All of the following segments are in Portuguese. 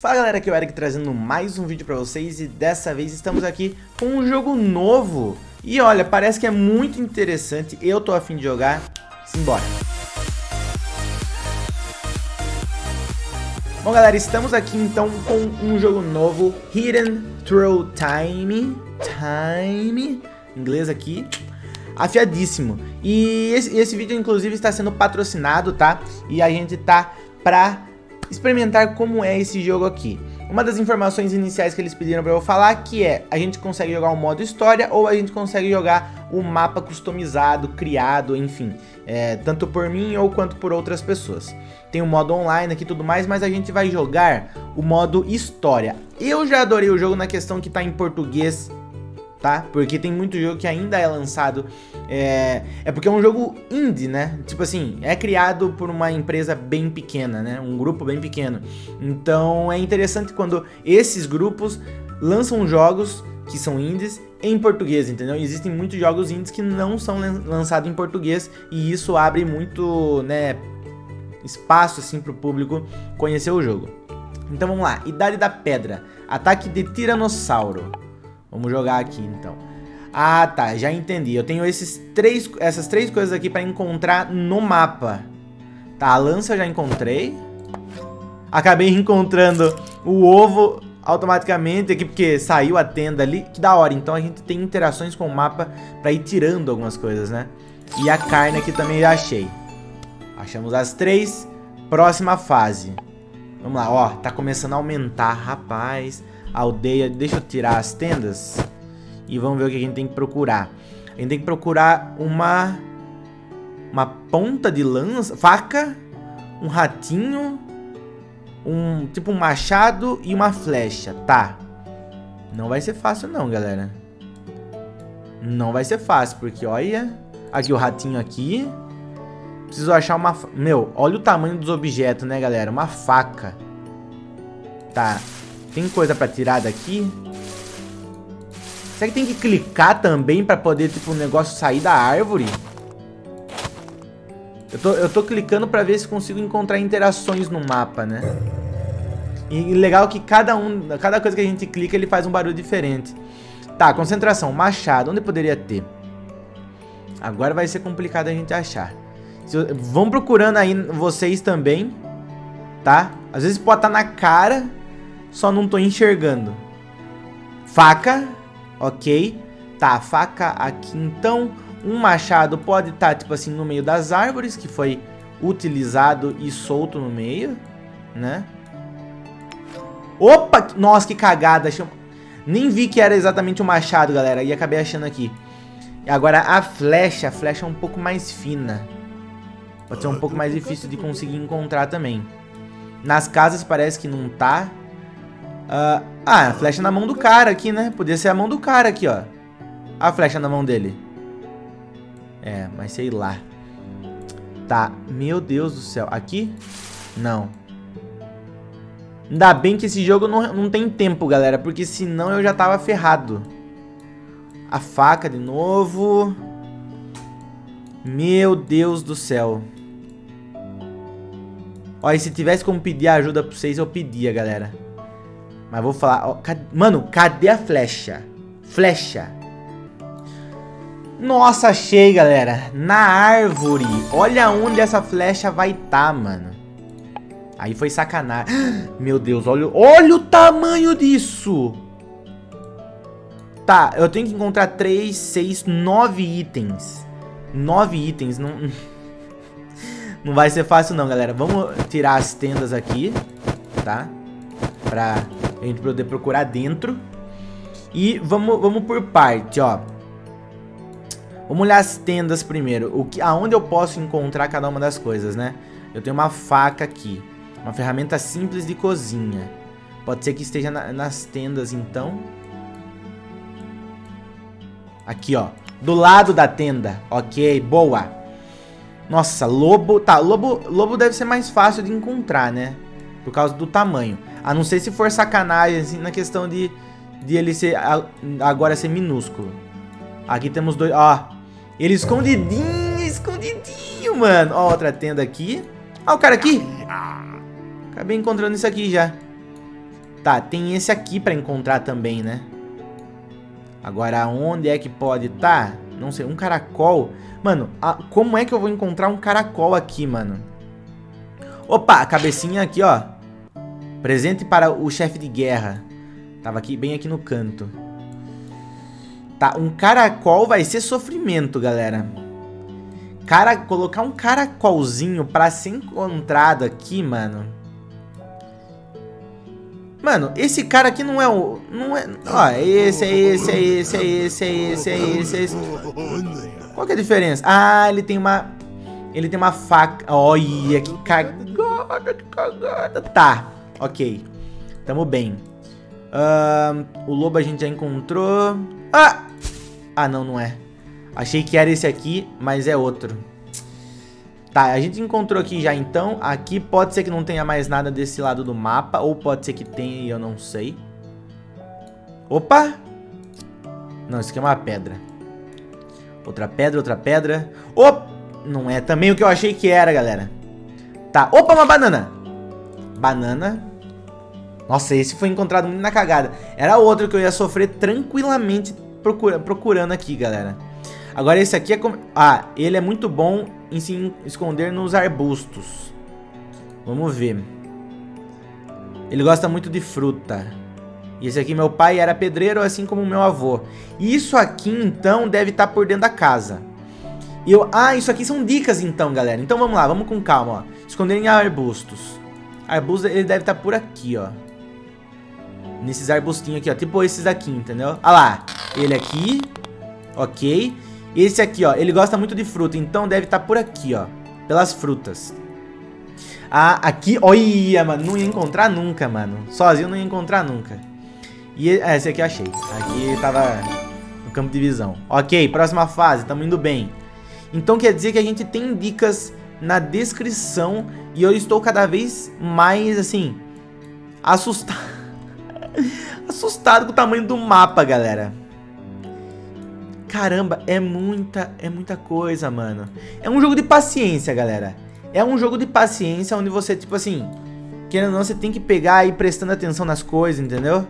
Fala galera, aqui é o Eric trazendo mais um vídeo pra vocês e dessa vez estamos aqui com um jogo novo. E olha, parece que é muito interessante, eu tô afim de jogar, simbora. Bom galera, estamos aqui então com um jogo novo, Hidden Throw Time, Time, inglês aqui, afiadíssimo. E esse, esse vídeo inclusive está sendo patrocinado, tá? E a gente tá pra experimentar como é esse jogo aqui. Uma das informações iniciais que eles pediram para eu falar que é a gente consegue jogar o modo história ou a gente consegue jogar o mapa customizado, criado, enfim, é, tanto por mim ou quanto por outras pessoas. Tem o modo online aqui e tudo mais, mas a gente vai jogar o modo história. Eu já adorei o jogo na questão que está em português tá? Porque tem muito jogo que ainda é lançado. É, é porque é um jogo indie, né? Tipo assim, é criado por uma empresa bem pequena, né? Um grupo bem pequeno. Então é interessante quando esses grupos lançam jogos que são indies em português, entendeu? Existem muitos jogos indies que não são lançados em português e isso abre muito, né, espaço assim pro público conhecer o jogo. Então vamos lá, Idade da Pedra, Ataque de Tiranossauro. Vamos jogar aqui então. Ah, tá, já entendi. Eu tenho esses três, essas três coisas aqui para encontrar no mapa. Tá, a lança eu já encontrei. Acabei encontrando o ovo automaticamente aqui, porque saiu a tenda ali. Que da hora, então a gente tem interações com o mapa para ir tirando algumas coisas, né? E a carne aqui também já achei. Achamos as três. Próxima fase. Vamos lá, ó, tá começando a aumentar, rapaz aldeia. Deixa eu tirar as tendas. E vamos ver o que a gente tem que procurar. A gente tem que procurar uma... Uma ponta de lança... Faca. Um ratinho. Um... Tipo um machado e uma flecha. Tá. Não vai ser fácil não, galera. Não vai ser fácil, porque olha... Aqui o ratinho aqui. Preciso achar uma... Meu, olha o tamanho dos objetos, né, galera? Uma faca. Tá. Tem coisa pra tirar daqui? Será que tem que clicar também pra poder, tipo, o negócio sair da árvore? Eu tô, eu tô clicando pra ver se consigo encontrar interações no mapa, né? E legal que cada um, cada coisa que a gente clica, ele faz um barulho diferente. Tá, concentração, machado, onde poderia ter? Agora vai ser complicado a gente achar. vão procurando aí vocês também, tá? Às vezes pode estar tá na cara só não tô enxergando. Faca, ok. Tá, faca aqui então. Um machado pode estar, tá, tipo assim, no meio das árvores, que foi utilizado e solto no meio, né? Opa! Nossa, que cagada. Nem vi que era exatamente o um machado, galera. E acabei achando aqui. Agora a flecha. A flecha é um pouco mais fina. Pode ser um pouco mais difícil de conseguir encontrar também. Nas casas parece que não tá. Uh, ah, a flecha na mão do cara aqui, né? Podia ser a mão do cara aqui, ó. A flecha na mão dele. É, mas sei lá. Tá, meu Deus do céu. Aqui? Não. Ainda bem que esse jogo não, não tem tempo, galera. Porque senão eu já tava ferrado. A faca de novo. Meu Deus do céu. Olha, se tivesse como pedir ajuda pra vocês, eu pedia, galera. Mas vou falar... Ó, cadê, mano, cadê a flecha? Flecha. Nossa, achei, galera. Na árvore. Olha onde essa flecha vai tá, mano. Aí foi sacanagem. Meu Deus, olha, olha o tamanho disso. Tá, eu tenho que encontrar 3, 6, 9 itens. 9 itens. Não, não vai ser fácil não, galera. Vamos tirar as tendas aqui, tá? Pra a gente poder procurar dentro. E vamos, vamos por parte, ó. Vamos olhar as tendas primeiro. O que, aonde eu posso encontrar cada uma das coisas, né? Eu tenho uma faca aqui. Uma ferramenta simples de cozinha. Pode ser que esteja na, nas tendas, então. Aqui, ó. Do lado da tenda. Ok, boa. Nossa, lobo... Tá, lobo, lobo deve ser mais fácil de encontrar, né? Por causa do tamanho. A não ser se for sacanagem, assim, na questão de, de ele ser agora ser minúsculo. Aqui temos dois, ó. Ele escondidinho, escondidinho, mano. Ó, outra tenda aqui. Ó, o cara aqui. Acabei encontrando isso aqui já. Tá, tem esse aqui pra encontrar também, né? Agora, onde é que pode estar? Tá? Não sei, um caracol. Mano, a, como é que eu vou encontrar um caracol aqui, mano? Opa, cabecinha aqui, ó. Presente para o chefe de guerra. Tava aqui, bem aqui no canto. Tá, um caracol vai ser sofrimento, galera. Cara, colocar um caracolzinho pra ser encontrado aqui, mano. Mano, esse cara aqui não é o... Não é... Ó, esse, é esse, é esse, é esse, é esse, é esse, é esse. Qual que é a diferença? Ah, ele tem uma... Ele tem uma faca... Olha, que cagada, que cagada. Tá, ok. Tamo bem. Uh, o lobo a gente já encontrou. Ah! Ah, não, não é. Achei que era esse aqui, mas é outro. Tá, a gente encontrou aqui já então. Aqui pode ser que não tenha mais nada desse lado do mapa. Ou pode ser que tenha e eu não sei. Opa! Não, isso aqui é uma pedra. Outra pedra, outra pedra. Opa! Não é também o que eu achei que era, galera. Tá, opa, uma banana. Banana. Nossa, esse foi encontrado muito na cagada. Era outro que eu ia sofrer tranquilamente procura, procurando aqui, galera. Agora esse aqui é como... Ah, ele é muito bom em se esconder nos arbustos. Vamos ver. Ele gosta muito de fruta. E esse aqui, meu pai era pedreiro, assim como meu avô. Isso aqui, então, deve estar tá por dentro da casa. Eu... Ah, isso aqui são dicas, então, galera. Então vamos lá, vamos com calma, ó. Esconder em arbustos. Arbusto, ele deve estar tá por aqui, ó. Nesses arbustinhos aqui, ó. Tipo esses aqui, entendeu? Olha lá. Ele aqui. Ok. Esse aqui, ó. Ele gosta muito de fruta. Então deve estar tá por aqui, ó. Pelas frutas. Ah, aqui. Olha, mano. Não ia encontrar nunca, mano. Sozinho não ia encontrar nunca. E é, esse aqui eu achei. Aqui tava no campo de visão. Ok, próxima fase. Tamo indo bem. Então quer dizer que a gente tem dicas na descrição. E eu estou cada vez mais, assim, assustado. Assustado com o tamanho do mapa, galera. Caramba, é muita, é muita coisa, mano. É um jogo de paciência, galera. É um jogo de paciência onde você, tipo assim, querendo ou não, você tem que pegar e ir prestando atenção nas coisas, entendeu?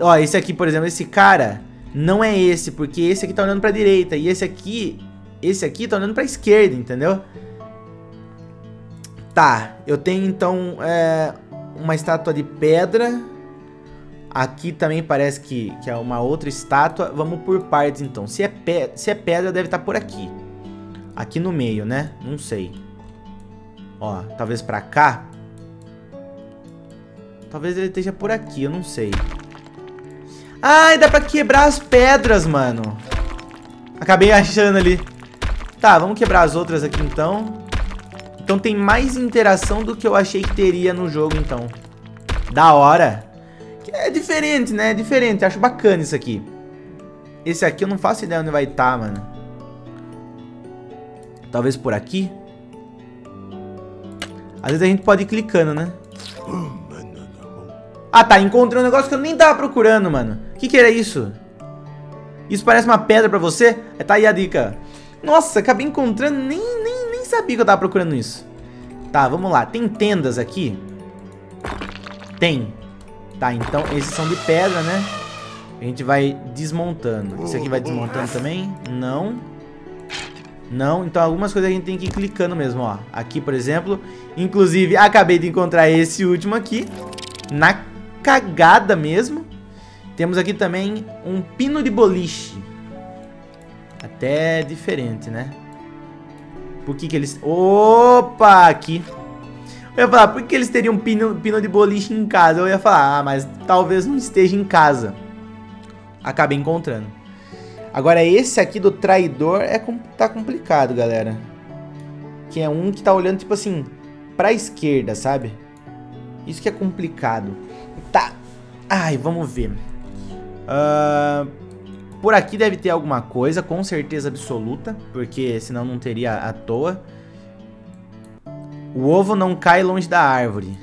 Ó, esse aqui, por exemplo, esse cara não é esse, porque esse aqui tá olhando pra direita e esse aqui, esse aqui tá olhando pra esquerda, entendeu? Tá, eu tenho então é, uma estátua de pedra. Aqui também parece que, que é uma outra estátua. Vamos por partes então. Se é, pe se é pedra, deve estar tá por aqui. Aqui no meio, né? Não sei. Ó, talvez pra cá. Talvez ele esteja por aqui, eu não sei. Ai, dá pra quebrar as pedras, mano. Acabei achando ali. Tá, vamos quebrar as outras aqui então. Então tem mais interação do que eu achei que teria no jogo, então. Da hora. É diferente, né? É diferente. Acho bacana isso aqui. Esse aqui eu não faço ideia onde vai estar, tá, mano. Talvez por aqui? Às vezes a gente pode ir clicando, né? Ah, tá. Encontrei um negócio que eu nem tava procurando, mano. O que que era isso? Isso parece uma pedra pra você? É, tá aí a dica. Nossa, acabei encontrando. Nem, nem sabia que eu tava procurando isso. Tá, vamos lá. Tem tendas aqui? Tem. Tá, então esses são de pedra, né? A gente vai desmontando. Esse aqui vai desmontando também? Não. Não, então algumas coisas a gente tem que ir clicando mesmo, ó. Aqui, por exemplo. Inclusive, acabei de encontrar esse último aqui. Na cagada mesmo. Temos aqui também um pino de boliche. Até diferente, né? Por que que eles... Opa, aqui. Eu ia falar, por que eles teriam pino, pino de boliche em casa? Eu ia falar, ah, mas talvez não esteja em casa. Acabei encontrando. Agora, esse aqui do traidor é, tá complicado, galera. Que é um que tá olhando, tipo assim, pra esquerda, sabe? Isso que é complicado. Tá. Ai, vamos ver. Uh, por aqui deve ter alguma coisa, com certeza absoluta, porque senão não teria à toa. O ovo não cai longe da árvore.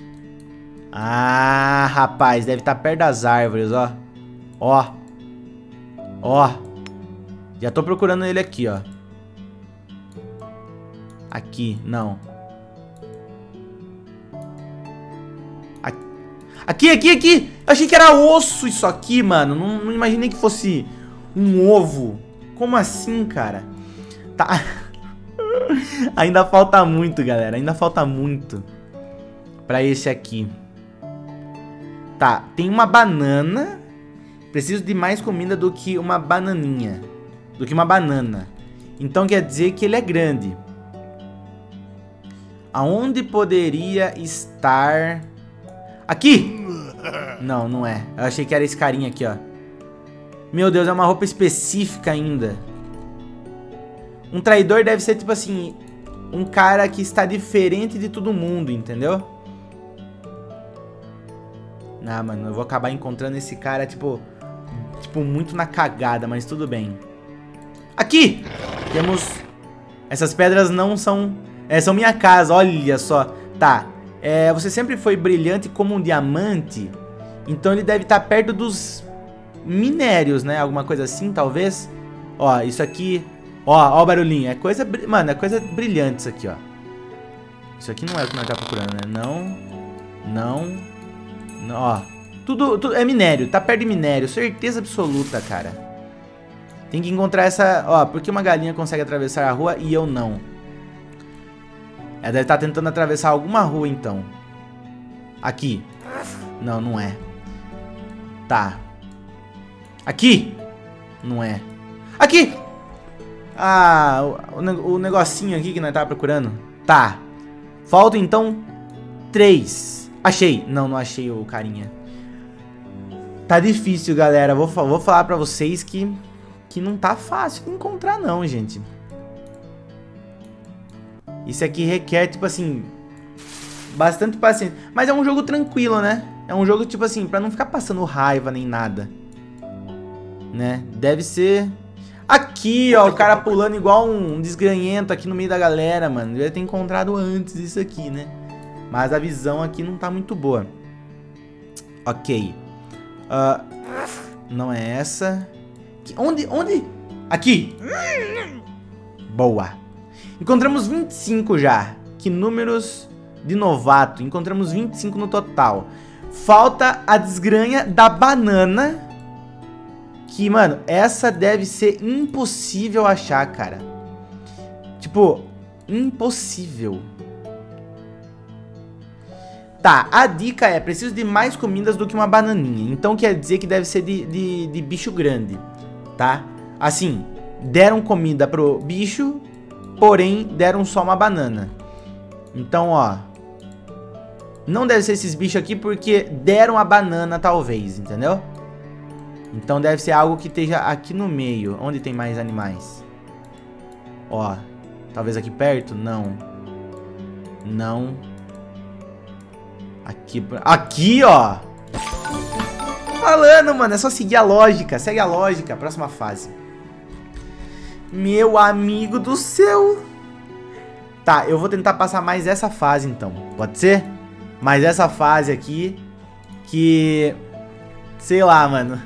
Ah, rapaz, deve estar tá perto das árvores, ó. Ó. Ó. Já tô procurando ele aqui, ó. Aqui, não. Aqui, aqui, aqui. Eu achei que era osso isso aqui, mano. Não, não imaginei que fosse um ovo. Como assim, cara? Tá. Ainda falta muito, galera. Ainda falta muito. Pra esse aqui. Tá, tem uma banana. Preciso de mais comida do que uma bananinha. Do que uma banana. Então quer dizer que ele é grande. Aonde poderia estar... Aqui! Não, não é. Eu achei que era esse carinha aqui, ó. Meu Deus, é uma roupa específica ainda. Um traidor deve ser, tipo assim, um cara que está diferente de todo mundo, entendeu? Ah, mano, eu vou acabar encontrando esse cara, tipo, tipo, muito na cagada, mas tudo bem. Aqui! Temos... Essas pedras não são... É, são minha casa, olha só. Tá, é, você sempre foi brilhante como um diamante, então ele deve estar perto dos minérios, né? Alguma coisa assim, talvez. Ó, isso aqui... Ó, ó o barulhinho. É coisa... Mano, é coisa brilhante isso aqui, ó. Isso aqui não é o que nós tá procurando, né? Não. Não. não ó. Tudo, tudo... É minério. Tá perto de minério. Certeza absoluta, cara. Tem que encontrar essa... Ó, porque uma galinha consegue atravessar a rua e eu não? Ela deve estar tentando atravessar alguma rua, então. Aqui. Não, não é. Tá. Aqui! Não é. Aqui! Ah, o, o negocinho aqui que nós tava procurando. Tá. Falta então três. Achei. Não, não achei o carinha. Tá difícil, galera. Vou, vou falar pra vocês que, que não tá fácil de encontrar não, gente. Isso aqui requer, tipo assim, bastante paciência. Mas é um jogo tranquilo, né? É um jogo, tipo assim, pra não ficar passando raiva nem nada né? Deve ser... Aqui, ó, o cara pulando igual um desgranhento aqui no meio da galera, mano. Deve ter encontrado antes isso aqui, né? Mas a visão aqui não tá muito boa. Ok. Uh, não é essa. Onde? Onde? Aqui. Boa. Encontramos 25 já. Que números de novato. Encontramos 25 no total. Falta a desgranha da banana que, mano, essa deve ser impossível achar, cara. Tipo, impossível. Tá, a dica é, preciso de mais comidas do que uma bananinha. Então quer dizer que deve ser de, de, de bicho grande, tá? Assim, deram comida pro bicho, porém deram só uma banana. Então, ó. Não deve ser esses bichos aqui porque deram a banana, talvez, entendeu? Então deve ser algo que esteja aqui no meio. Onde tem mais animais? Ó, talvez aqui perto? Não. Não. Aqui, aqui, ó. Falando, mano, é só seguir a lógica. Segue a lógica. Próxima fase. Meu amigo do céu. Tá, eu vou tentar passar mais essa fase, então. Pode ser? Mais essa fase aqui. Que... Sei lá, mano.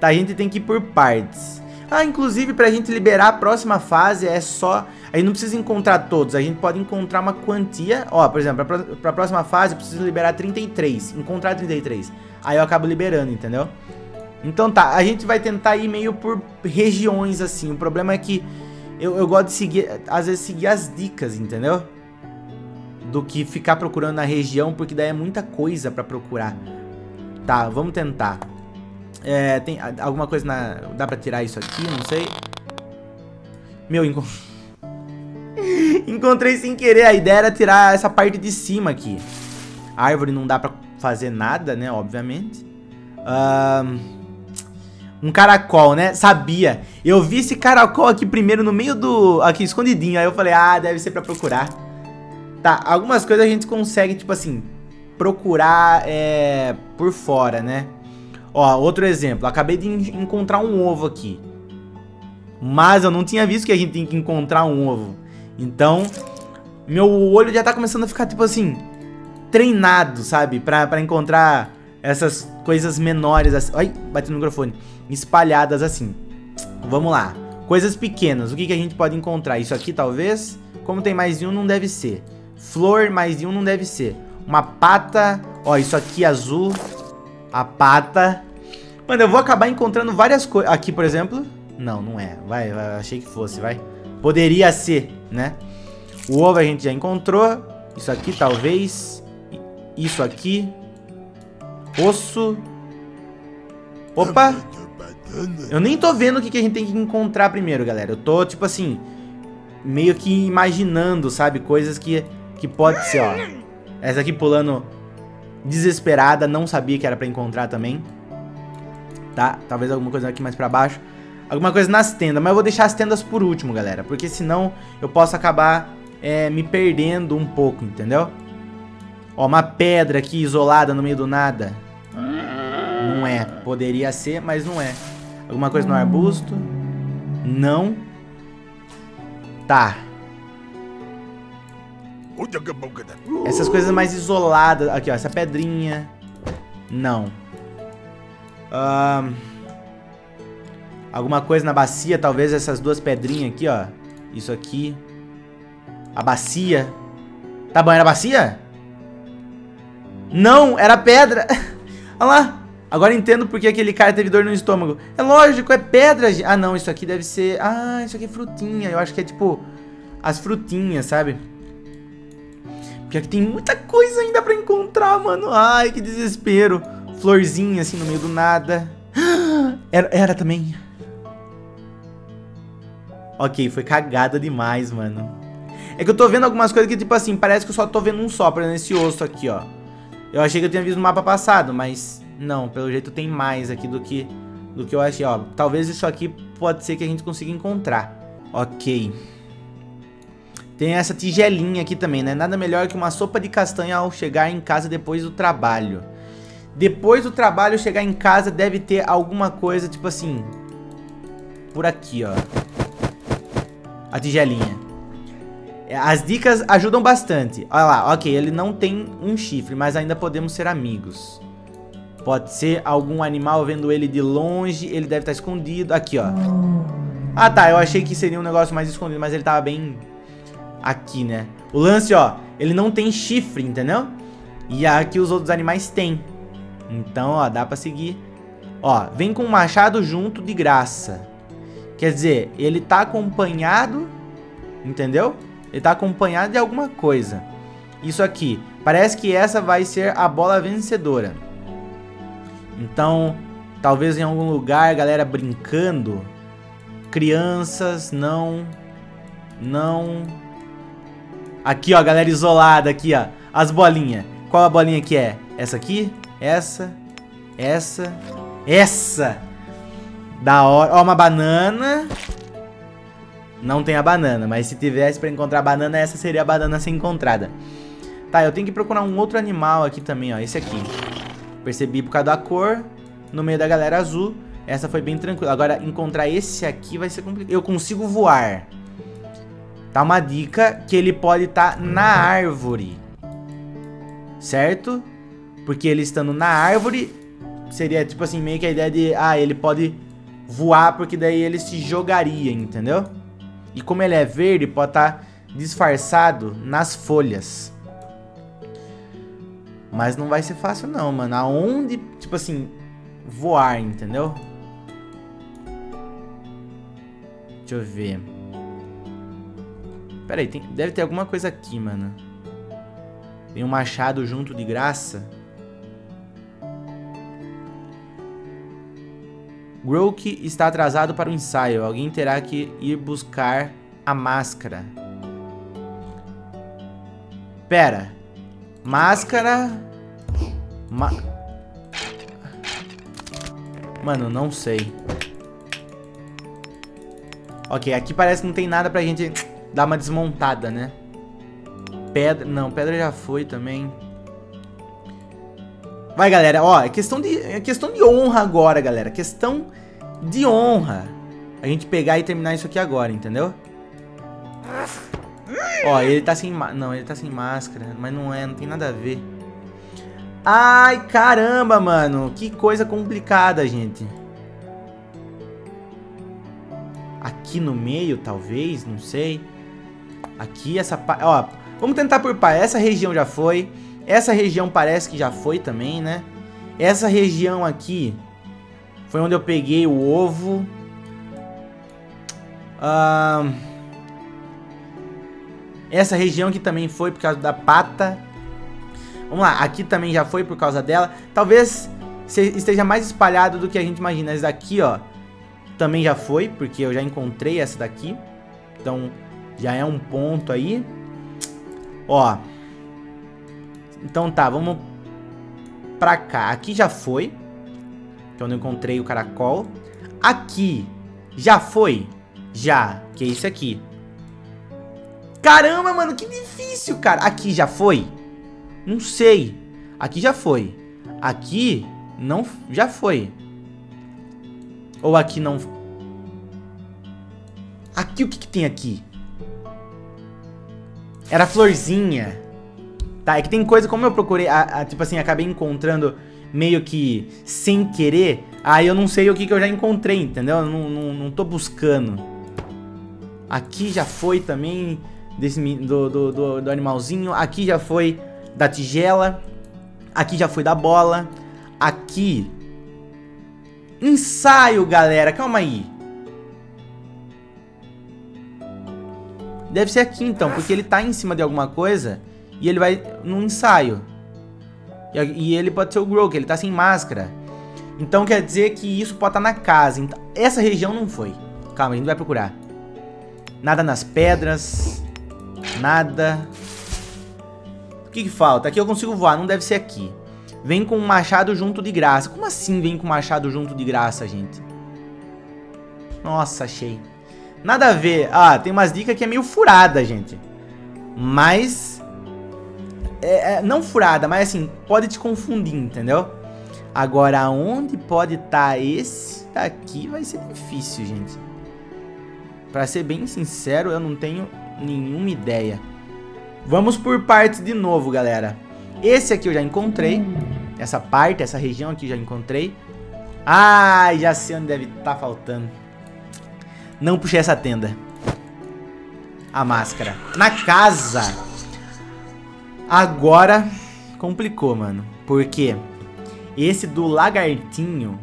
Tá, a gente tem que ir por partes. Ah, inclusive pra gente liberar a próxima fase é só... A gente não precisa encontrar todos, a gente pode encontrar uma quantia... Ó, por exemplo, pra, pra próxima fase eu preciso liberar 33, encontrar 33. Aí eu acabo liberando, entendeu? Então tá, a gente vai tentar ir meio por regiões assim. O problema é que eu, eu gosto de seguir, às vezes seguir as dicas, entendeu? Do que ficar procurando na região, porque daí é muita coisa pra procurar. Tá, vamos tentar. É, tem alguma coisa na... Dá pra tirar isso aqui? Não sei. Meu, enco... encontrei sem querer. A ideia era tirar essa parte de cima aqui. A árvore não dá pra fazer nada, né? Obviamente. Um... um caracol, né? Sabia. Eu vi esse caracol aqui primeiro no meio do... Aqui, escondidinho. Aí eu falei, ah, deve ser pra procurar. Tá, algumas coisas a gente consegue, tipo assim... Procurar é, por fora, né? Ó, outro exemplo. Acabei de encontrar um ovo aqui. Mas eu não tinha visto que a gente tem que encontrar um ovo. Então, meu olho já tá começando a ficar, tipo assim, treinado, sabe? Pra, pra encontrar essas coisas menores assim. Ai, bati no microfone. Espalhadas assim. Vamos lá. Coisas pequenas. O que, que a gente pode encontrar? Isso aqui, talvez? Como tem mais de um, não deve ser. Flor, mais de um, não deve ser. Uma pata, Ó, isso aqui azul. A pata. Mano, eu vou acabar encontrando várias coisas. Aqui, por exemplo. Não, não é. Vai, vai, achei que fosse, vai. Poderia ser, né? O ovo a gente já encontrou. Isso aqui, talvez. Isso aqui. Osso. Opa! Eu nem tô vendo o que, que a gente tem que encontrar primeiro, galera. Eu tô, tipo assim, meio que imaginando, sabe? Coisas que, que pode ser, ó. Essa aqui pulando desesperada, não sabia que era pra encontrar também. Tá? Talvez alguma coisa aqui mais pra baixo. Alguma coisa nas tendas, mas eu vou deixar as tendas por último, galera. Porque senão eu posso acabar é, me perdendo um pouco, entendeu? Ó, uma pedra aqui isolada no meio do nada. Não é. Poderia ser, mas não é. Alguma coisa no arbusto? Não. Tá. Essas coisas mais isoladas. Aqui, ó. Essa pedrinha. Não. Um, alguma coisa na bacia. Talvez essas duas pedrinhas aqui, ó. Isso aqui. A bacia. Tá bom, era bacia? Não, era pedra. Olha lá. Agora entendo porque aquele cara teve dor no estômago. É lógico, é pedra. Ah, não, isso aqui deve ser... Ah, isso aqui é frutinha. Eu acho que é tipo as frutinhas, sabe? Porque aqui tem muita coisa ainda pra encontrar, mano. Ai, que desespero. Florzinha assim no meio do nada. Era, era também. Ok, foi cagada demais, mano. É que eu tô vendo algumas coisas que, tipo assim, parece que eu só tô vendo um só, por exemplo, esse osso aqui, ó. Eu achei que eu tinha visto no mapa passado, mas não, pelo jeito tem mais aqui do que, do que eu achei, ó. Talvez isso aqui pode ser que a gente consiga encontrar. Ok. Tem essa tigelinha aqui também, né? Nada melhor que uma sopa de castanha ao chegar em casa depois do trabalho. Depois do trabalho, chegar em casa deve ter alguma coisa, tipo assim... Por aqui, ó. A tigelinha. As dicas ajudam bastante. Olha lá, ok, ele não tem um chifre, mas ainda podemos ser amigos. Pode ser algum animal vendo ele de longe, ele deve estar escondido. Aqui, ó. Ah, tá, eu achei que seria um negócio mais escondido, mas ele tava bem aqui, né? O lance, ó, ele não tem chifre, entendeu? E aqui os outros animais têm. Então, ó, dá pra seguir. Ó, vem com o machado junto de graça. Quer dizer, ele tá acompanhado, entendeu? Ele tá acompanhado de alguma coisa. Isso aqui. Parece que essa vai ser a bola vencedora. Então, talvez em algum lugar, galera brincando. Crianças, não. Não. Aqui, ó, galera isolada aqui, ó. As bolinhas. Qual a bolinha que é? Essa aqui? Essa? Essa? Essa! Da hora. Ó, uma banana. Não tem a banana, mas se tivesse pra encontrar a banana, essa seria a banana a ser encontrada. Tá, eu tenho que procurar um outro animal aqui também, ó. Esse aqui. Percebi por causa da cor. No meio da galera azul. Essa foi bem tranquila. Agora, encontrar esse aqui vai ser complicado. Eu consigo voar. Tá uma dica que ele pode estar tá na árvore. Certo? Porque ele estando na árvore, seria tipo assim, meio que a ideia de... Ah, ele pode voar porque daí ele se jogaria, entendeu? E como ele é verde, pode estar tá disfarçado nas folhas. Mas não vai ser fácil não, mano. Aonde, tipo assim, voar, entendeu? Deixa eu ver. Pera aí, tem, deve ter alguma coisa aqui, mano. Tem um machado junto de graça. Groke está atrasado para o ensaio. Alguém terá que ir buscar a máscara. Pera. Máscara... Ma... Mano, não sei. Ok, aqui parece que não tem nada pra gente dar uma desmontada, né? Pedra... Não, pedra já foi também. Vai, galera. Ó, é questão de, é questão de honra agora, galera. Questão de honra. A gente pegar e terminar isso aqui agora, entendeu? Ó, ele tá sem... Não, ele tá sem máscara. Mas não é, não tem nada a ver. Ai, caramba, mano. Que coisa complicada, gente. Aqui no meio, talvez, não sei. Aqui, essa... Ó, vamos tentar por par. Essa região já foi. Essa região parece que já foi também, né? Essa região aqui foi onde eu peguei o ovo. Essa região aqui também foi por causa da pata. Vamos lá, aqui também já foi por causa dela. Talvez esteja mais espalhado do que a gente imagina. Esse daqui, ó, também já foi, porque eu já encontrei essa daqui. Então, já é um ponto aí. Ó. Então tá, vamos pra cá. Aqui já foi. Que eu encontrei o caracol. Aqui já foi. Já, que é isso aqui. Caramba, mano, que difícil, cara. Aqui já foi? Não sei. Aqui já foi. Aqui não já foi. Ou aqui não Aqui o que, que tem aqui? Era florzinha. Tá, é que tem coisa, como eu procurei, a, a, tipo assim, acabei encontrando meio que sem querer, aí eu não sei o que, que eu já encontrei, entendeu? Eu não, não, não tô buscando. Aqui já foi também desse, do, do, do, do animalzinho. Aqui já foi da tigela. Aqui já foi da bola. Aqui. Ensaio, galera. Calma aí. Deve ser aqui então, porque ele tá em cima de alguma coisa e ele vai num ensaio. E, ele pode ser o que ele tá sem máscara. Então quer dizer que isso pode estar tá na casa. Então, essa região não foi. Calma, a gente vai procurar. Nada nas pedras. Nada. O que, que falta? Aqui eu consigo voar, não deve ser aqui. Vem com um machado junto de graça. Como assim vem com machado junto de graça, gente? Nossa, achei. Nada a ver. Ah, tem umas dicas que é meio furada, gente. Mas... É, é, não furada, mas assim, pode te confundir, entendeu? Agora, onde pode estar tá esse daqui vai ser difícil, gente. Pra ser bem sincero, eu não tenho nenhuma ideia. Vamos por partes de novo, galera. Esse aqui eu já encontrei. Essa parte, essa região aqui já encontrei. Ah, já sei onde deve estar tá faltando. Não puxei essa tenda. A máscara. Na casa. Agora complicou, mano. Porque esse do lagartinho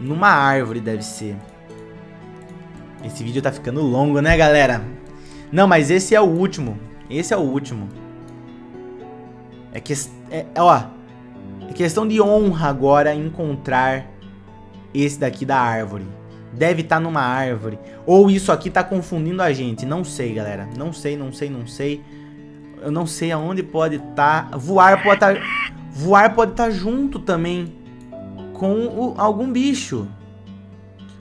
numa árvore deve ser. Esse vídeo tá ficando longo, né, galera? Não, mas esse é o último. Esse é o último. É que... É, ó. É questão de honra agora encontrar esse daqui da árvore. Deve estar tá numa árvore. Ou isso aqui tá confundindo a gente. Não sei, galera. Não sei, não sei, não sei. Eu não sei aonde pode estar. Tá. Voar pode estar... Tá... Voar pode estar tá junto também com o, algum bicho.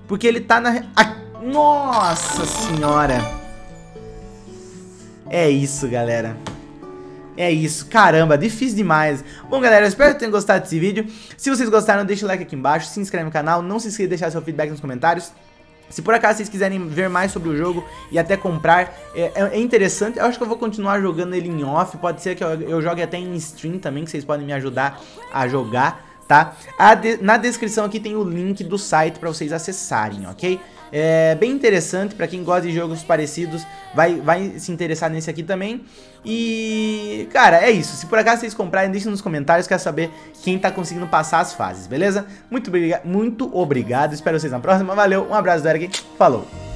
Porque ele tá na... Nossa senhora. É isso, galera. É isso, caramba, difícil demais. Bom, galera, espero que tenham gostado desse vídeo. Se vocês gostaram, deixa o like aqui embaixo, se inscreve no canal, não se esqueça de deixar seu feedback nos comentários. Se por acaso vocês quiserem ver mais sobre o jogo e até comprar, é, é, interessante. Eu acho que eu vou continuar jogando ele em off. Pode ser que eu, eu jogue até em stream também, que vocês podem me ajudar a jogar, tá? De, na descrição aqui tem o link do site para vocês acessarem, ok? É bem interessante para quem gosta de jogos parecidos, vai, vai se interessar nesse aqui também. E, cara, é isso. Se por acaso vocês comprarem, deixem nos comentários, quero saber quem tá conseguindo passar as fases, beleza? Muito, muito obrigado, espero vocês na próxima. Valeu, um abraço do Eric, falou!